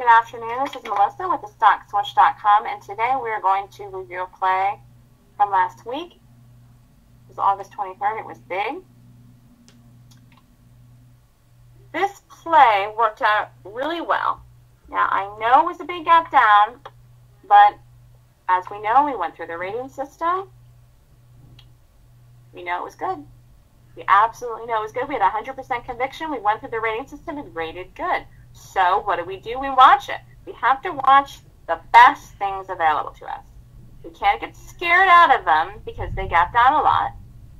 Good afternoon. This is Melissa with thestockswoosh.com, and today we are going to review a play from last week. It was August 23rd. It was big. This play worked out really well. Now, I know it was a big gap down, but as we know, we went through the rating system. We know it was good. We absolutely know it was good. We had 100% conviction. We went through the rating system and rated good. So what do we do? We watch it. We have to watch the best things available to us. We can't get scared out of them because they gap down a lot.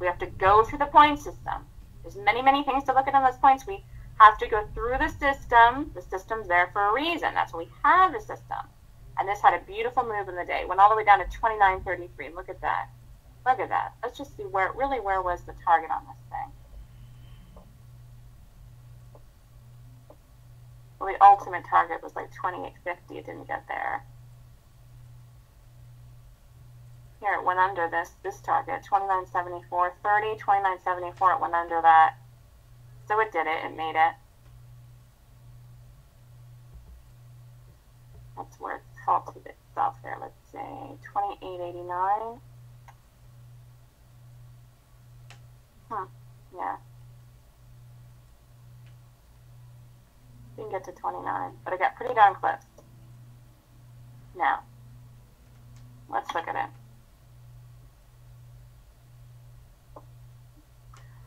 We have to go through the point system. There's many, many things to look at on those points. We have to go through the system. The system's there for a reason. That's why we have the system. And this had a beautiful move in the day. Went all the way down to 29.33. Look at that. Look at that. Let's just see where really where was the target on this thing. Well, the ultimate target was like 28.50. It didn't get there. Here, it went under this this target, 29.74, 30, 29.74. It went under that. So it did it. It made it. That's where it halted itself there. Let's say 28.89. Hmm. Yeah. Didn't get to 29, but I got pretty darn close. Now, let's look at it.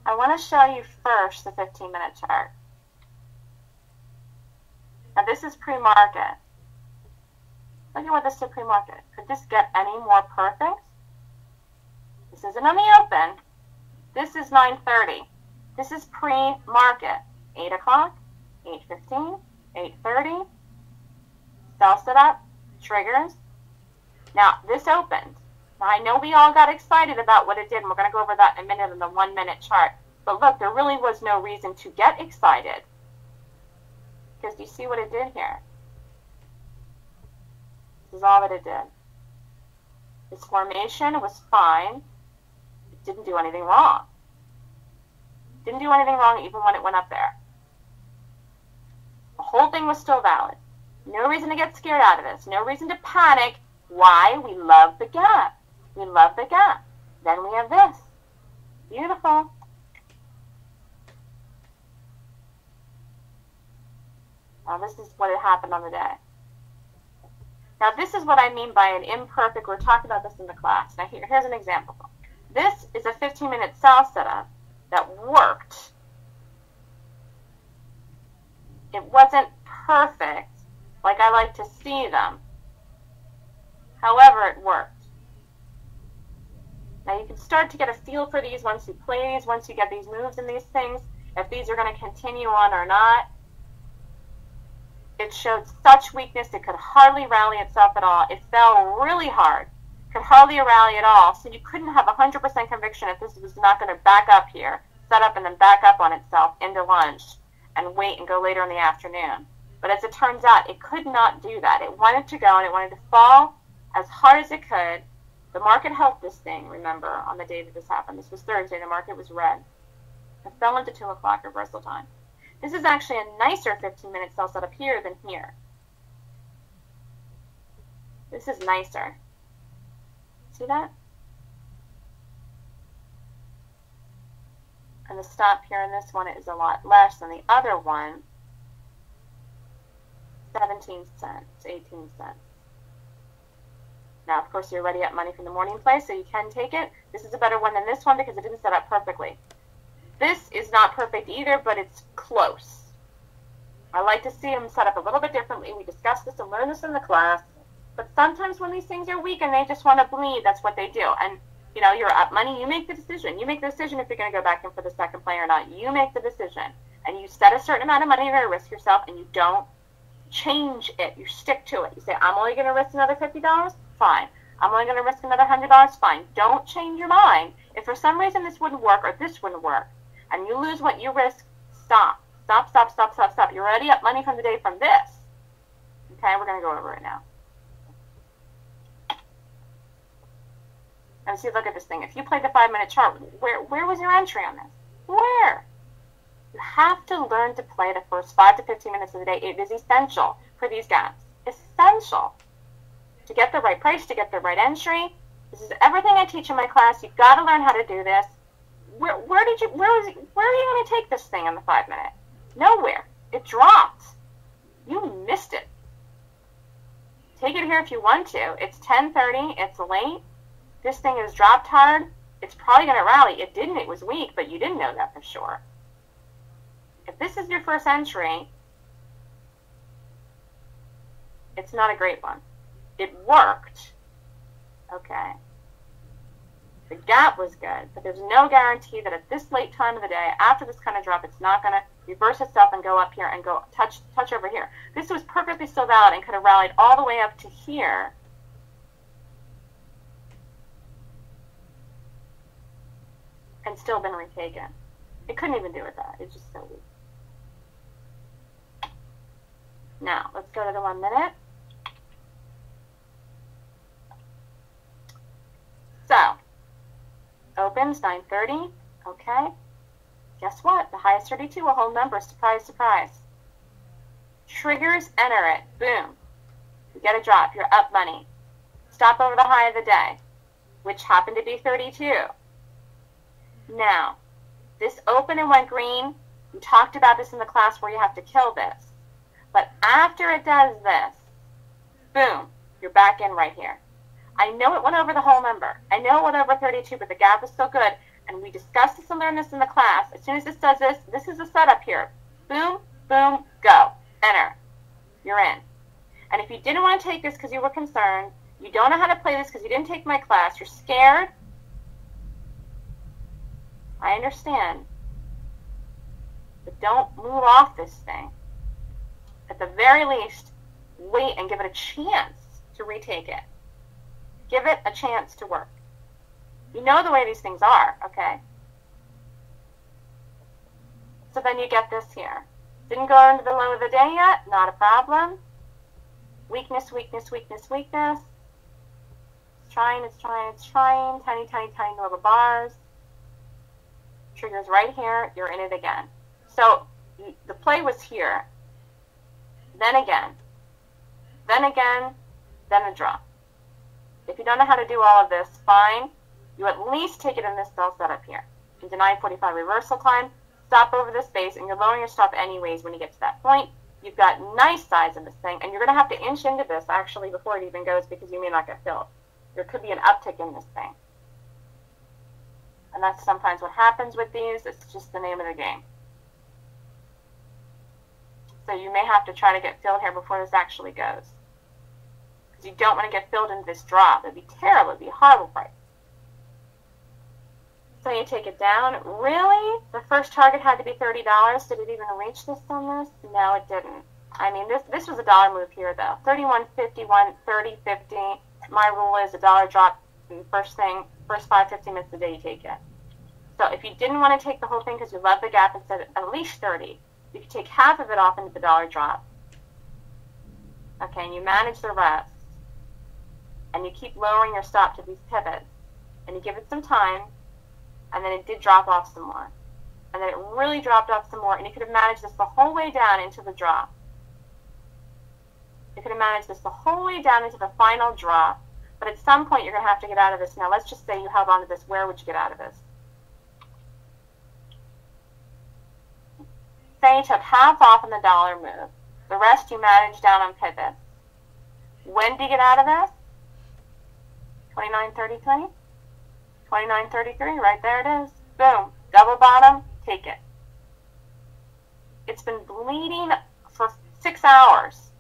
I want to show you first the 15 minute chart. Now this is pre-market. Look at what this is pre-market. Could this get any more perfect? This isn't on the open. This is 9.30. This is pre-market. 8 o'clock, 8.15, 8.30. Sell set up, triggers. Now, this opened. Now, I know we all got excited about what it did, and we're going to go over that in a minute in the one-minute chart. But look, there really was no reason to get excited. Because you see what it did here? This is all that it did. This formation was fine It didn't do anything wrong. Didn't do anything wrong even when it went up there. Whole thing was still valid. No reason to get scared out of this. No reason to panic. Why? We love the gap. We love the gap. Then we have this. Beautiful. Now this is what had happened on the day. Now this is what I mean by an imperfect, we're talking about this in the class. Now here, here's an example. This is a 15 minute sell setup that worked. It wasn't perfect like I like to see them. However, it worked. Now you can start to get a feel for these once you play these, once you get these moves and these things, if these are going to continue on or not. It showed such weakness it could hardly rally itself at all. It fell really hard could hardly rally at all, so you couldn't have 100% conviction if this was not going to back up here, set up and then back up on itself into lunch and wait and go later in the afternoon. But as it turns out, it could not do that. It wanted to go and it wanted to fall as hard as it could. The market helped this thing, remember, on the day that this happened. This was Thursday. The market was red. It fell into 2 o'clock reversal time. This is actually a nicer 15-minute sell setup here than here. This is nicer. See that? And the stop here in this one is a lot less than the other one. 17 cents, 18 cents. Now, of course, you're ready up money from the morning play, so you can take it. This is a better one than this one because it didn't set up perfectly. This is not perfect either, but it's close. I like to see them set up a little bit differently. We discussed this and learned this in the class. But sometimes when these things are weak and they just want to bleed, that's what they do. And you know, you're up money, you make the decision. You make the decision if you're going to go back in for the second play or not. You make the decision. And you set a certain amount of money you're going to risk yourself and you don't change it. You stick to it. You say, I'm only going to risk another $50? Fine. I'm only going to risk another $100? Fine. Don't change your mind. If for some reason this wouldn't work or this wouldn't work and you lose what you risk, stop. Stop, stop, stop, stop, stop. You're already up money from the day from this. Okay, we're going to go over it now. And see, look at this thing. If you played the five minute chart, where, where was your entry on this? Where? You have to learn to play the first 5 to 15 minutes of the day. It is essential. for these gaps. Essential to get the right price, to get the right entry. This is everything I teach in my class. You've got to learn how to do this. Where, where did you where is where are you going to take this thing in the five minute? Nowhere. It dropped. You missed it. Take it here if you want to. It's 10:30. It's late. This thing is dropped hard. It's probably going to rally. It didn't. It was weak, but you didn't know that for sure. If this is your first entry, it's not a great one. It worked. Okay. The gap was good, but there's no guarantee that at this late time of the day, after this kind of drop, it's not going to reverse itself and go up here and go touch touch over here. This was perfectly still valid and could have rallied all the way up to here. And still been retaken. It couldn't even do with that. It's just so weak. Now, let's go to the one minute. So, opens 9.30, okay. Guess what? The highest 32, a whole number, surprise, surprise. Triggers, enter it, boom. You get a drop, you're up money. Stop over the high of the day, which happened to be 32. Now, this open and went green, we talked about this in the class where you have to kill this. But after it does this, boom, you're back in right here. I know it went over the whole number. I know it went over 32, but the gap is still good. And we discussed this and learned this in the class. As soon as this does this, this is the setup here. Boom, boom, go. Enter. You're in. And if you didn't want to take this because you were concerned, you don't know how to play this because you didn't take my class, you're scared, I understand. But don't move off this thing. At the very least, wait and give it a chance to retake it. Give it a chance to work. You know the way these things are, okay? So then you get this here. Didn't go into the low of the day yet? Not a problem. Weakness, weakness, weakness, weakness. It's trying, it's trying, it's trying. Tiny, tiny, tiny little bars. Triggers right here. You're in it again. So the play was here. Then again. Then again. Then a drop. If you don't know how to do all of this, fine. You at least take it in this sell setup here. Into 945 reversal climb, stop over this space, and you're lowering your stop anyways when you get to that point. You've got nice size in this thing, and you're going to have to inch into this actually before it even goes because you may not get filled. There could be an uptick in this thing. And that's sometimes what happens with these. It's just the name of the game. So you may have to try to get filled here before this actually goes Because you don't want to get filled into this drop. It'd be terrible. It'd be horrible price. So you take it down. Really? The first target had to be $30. Did it even reach this on this? No, it didn't. I mean, this this was a dollar move here, though. 31.51, 30.50. My rule is a dollar drop first thing, first five, 15 minutes the day you take it. So if you didn't want to take the whole thing because you love the gap instead of at least 30, you could take half of it off into the dollar drop. Okay, and you manage the rest and you keep lowering your stop to these pivots, and you give it some time, and then it did drop off some more. And then it really dropped off some more, and you could have managed this the whole way down into the drop. You could have managed this the whole way down into the final drop, but at some point you're going to have to get out of this. Now let's just say you held on to this. Where would you get out of this? Say took half off in the dollar move. The rest you managed down on pivot. When do you get out of this? 29.33. 29.33, right there it is. Boom. Double bottom, take it. It's been bleeding for six hours,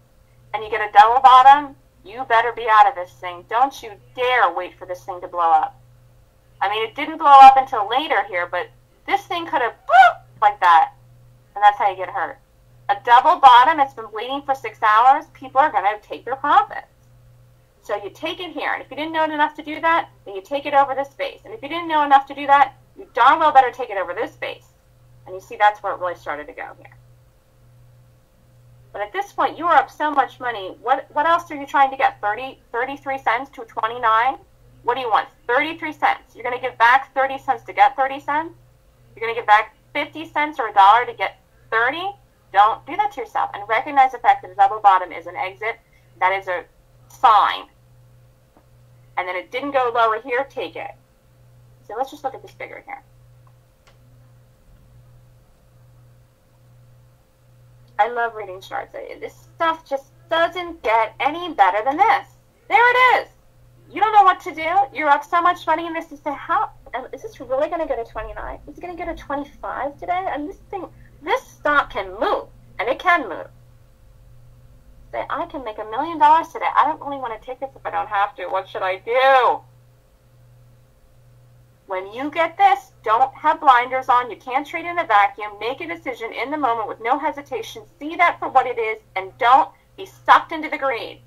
and you get a double bottom, you better be out of this thing. Don't you dare wait for this thing to blow up. I mean, it didn't blow up until later here, but this thing could have like that, and that's how you get hurt. A double bottom, it's been bleeding for six hours, people are going to take their profits. So you take it here, and if you didn't know enough to do that, then you take it over this base. And if you didn't know enough to do that, you darn well better take it over this base. And you see that's where it really started to go here. But at this point, you are up so much money. What what else are you trying to get? 30, 33 cents to 29? What do you want? 33 cents. You're going to give back 30 cents to get 30 cents? You're going to give back 50 cents or a dollar to get 30? Don't do that to yourself. And recognize the fact that a double bottom is an exit. That is a sign. And then it didn't go lower here, take it. So let's just look at this figure here. I love reading charts. This stuff just doesn't get any better than this. There it is. You don't know what to do. You're up so much money in this. You say, how is this really going to go to 29? Is it going to go to 25 today? And this thing, this stock can move, and it can move. Say, I can make a million dollars today. I don't really want to take this if I don't have to. What should I do? When you get this, don't have blinders on. You can't trade in a vacuum. Make a decision in the moment with no hesitation. See that for what it is, and don't be sucked into the greed.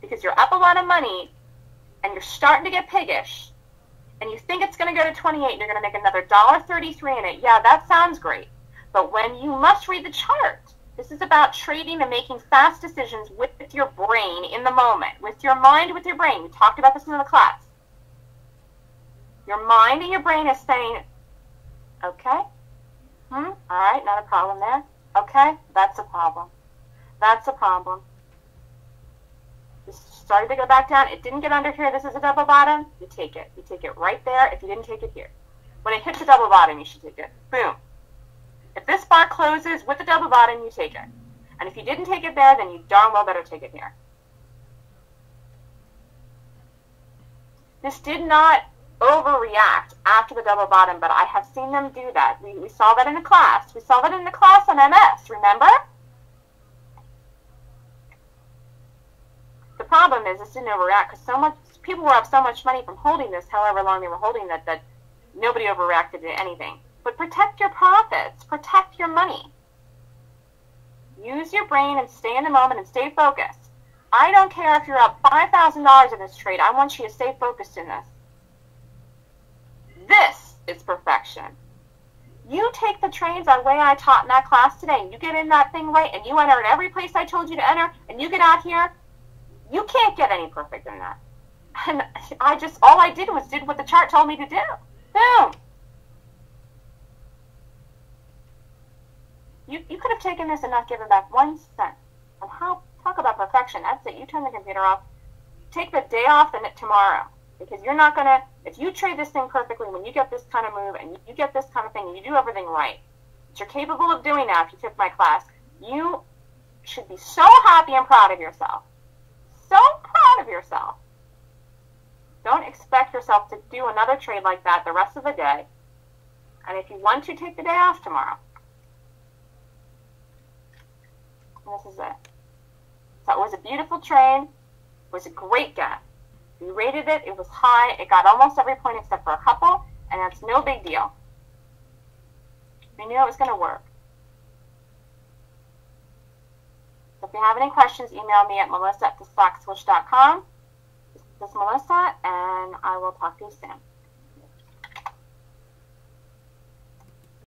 Because you're up a lot of money, and you're starting to get piggish, and you think it's going to go to 28, and you're going to make another $1.33 in it. Yeah, that sounds great. But when you must read the chart, this is about trading and making fast decisions with your brain in the moment, with your mind, with your brain. We talked about this in the class. Your mind and your brain is saying, okay, hmm, all right, not a problem there. Okay, that's a problem. That's a problem. This started to go back down. It didn't get under here. This is a double bottom. You take it. You take it right there if you didn't take it here. When it hits a double bottom, you should take it. Boom. If this bar closes with a double bottom, you take it. And if you didn't take it there, then you darn well better take it here. This did not overreact after the double bottom, but I have seen them do that. We, we saw that in the class. We saw that in the class on MS, remember? The problem is this didn't overreact because so much people were up so much money from holding this, however long they were holding that, that nobody overreacted to anything. But protect your profits. Protect your money. Use your brain and stay in the moment and stay focused. I don't care if you're up $5,000 in this trade. I want you to stay focused in this. This is perfection. You take the trades our way I taught in that class today, and you get in that thing right, and you enter in every place I told you to enter, and you get out here, you can't get any perfect than that. And I just, all I did was did what the chart told me to do. Boom. You, you could have taken this and not given back one cent. And how, talk about perfection. That's it. You turn the computer off. Take the day off and tomorrow because you're not going to, if you trade this thing perfectly, when you get this kind of move and you get this kind of thing and you do everything right, which you're capable of doing now if you took my class, you should be so happy and proud of yourself. So proud of yourself. Don't expect yourself to do another trade like that the rest of the day. And if you want to, take the day off tomorrow. This is it. So it was a beautiful train. It was a great get. We rated it. It was high. It got almost every point except for a couple, and that's no big deal. We knew it was going to work. So if you have any questions, email me at melissa at thestockswoosh.com. This is Melissa, and I will talk to you soon.